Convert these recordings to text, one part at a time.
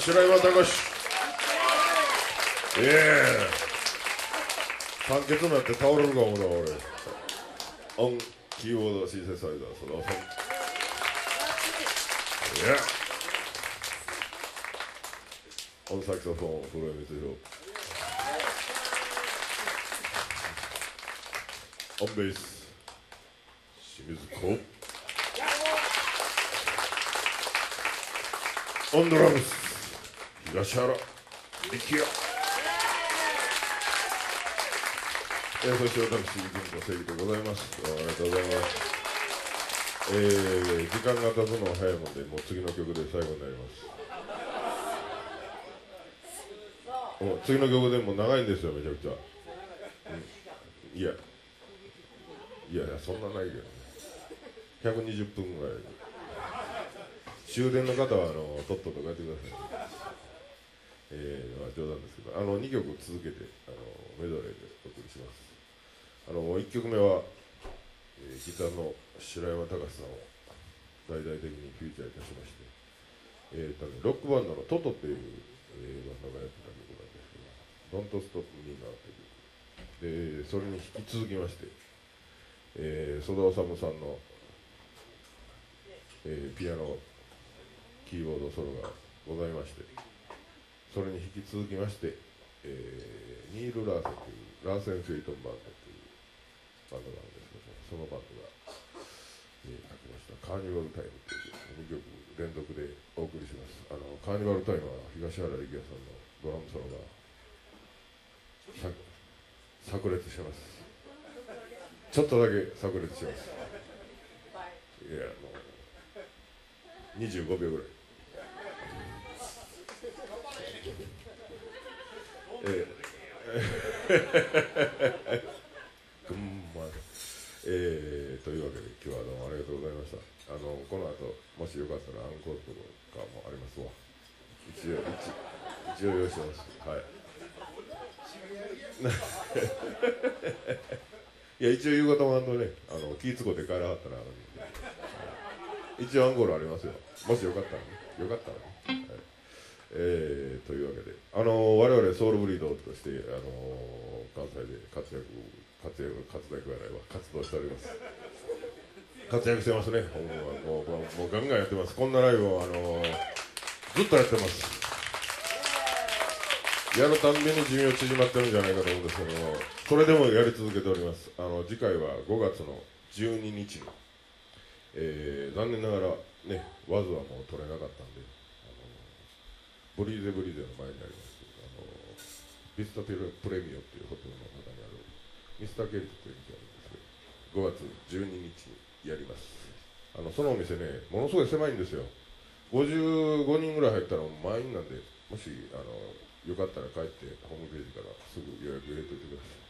白岩隆。ええ。酸欠になって倒れるかもだ俺。オンキーボードシンセサイザーそのさんいやオンサクソフォン古江光弘オンベース。清水子オンドラムス。東原力也えー、そして私銀子正義でございます。ありがとうございます。えー、時間が経つのは早いもんでもう次の曲で最後になります。もう次の曲でも長いんですよめちゃくちゃ、うん、いや。いやいやそんなないけどね。120分ぐらい。終電の方はあのとっとと帰ってください、えーまあ、冗談ですけどあの2曲続けてあのメドレーでお送りします。あの1曲目は、えー、ギターの白山隆さんを大々的にフィーチャーいたしまして、えーとね、ロックバンドのトトっていう、えー、バンドがやってた曲なんですけど「Don't Stop Me Now」というでそれに引き続きまして、えー、曽田治さんの、えー、ピアノキーボードソロがございましてそれに引き続きまして、えー、ニール・ラーセンというラーセン・フェイトンバンドというバンドなんですけどそのバンドが、えー、書きました「カーニバル・タイム」という2曲連続でお送りします。あのカーニバル・タイムは東原力也さんのドラムソロが炸裂します。ちょっとだけ炸裂します。いやもう25秒ぐらい。えー、んまえー、というわけで今日はどうもありがとうございました。あのこの後もしよかったらアンコールとかもありますわ。一応一応用意してます。はい。いや一応夕方もあのねあの気ぃつこて帰らはったらあの一応アンコールありますよ。もしよかったらね。よかったらね、はい。えー、というわけで、あのー、我々ソウルブリードとして、あのー、関西で活躍、活躍、活躍がないわ、活動しております。活躍してますね、もうもうもうガンガンやってます。こんなライブを、あのずっとやってます。やるたんびに寿命縮まってるんじゃないかと思うんですけども、それでもやり続けております。あの次回は5月の12日に、えー、残念ながらね、ワズはもう取れなかったんで、ブリーゼブリーゼの前にあります。あのビスタプレミオっていうホテルの中にあるミスターケリットという店あるんですけど5月12日にやります。あのそのお店ねものすごい狭いんですよ。55人ぐらい入ったら満員なんでもしあのよかったら帰ってホームページからすぐ予約入れといてください。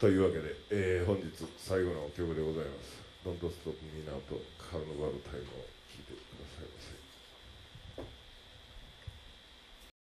というわけで、えー、本日最後の曲でございます「Don't Stop Me Now」と「カルノバルタイム」を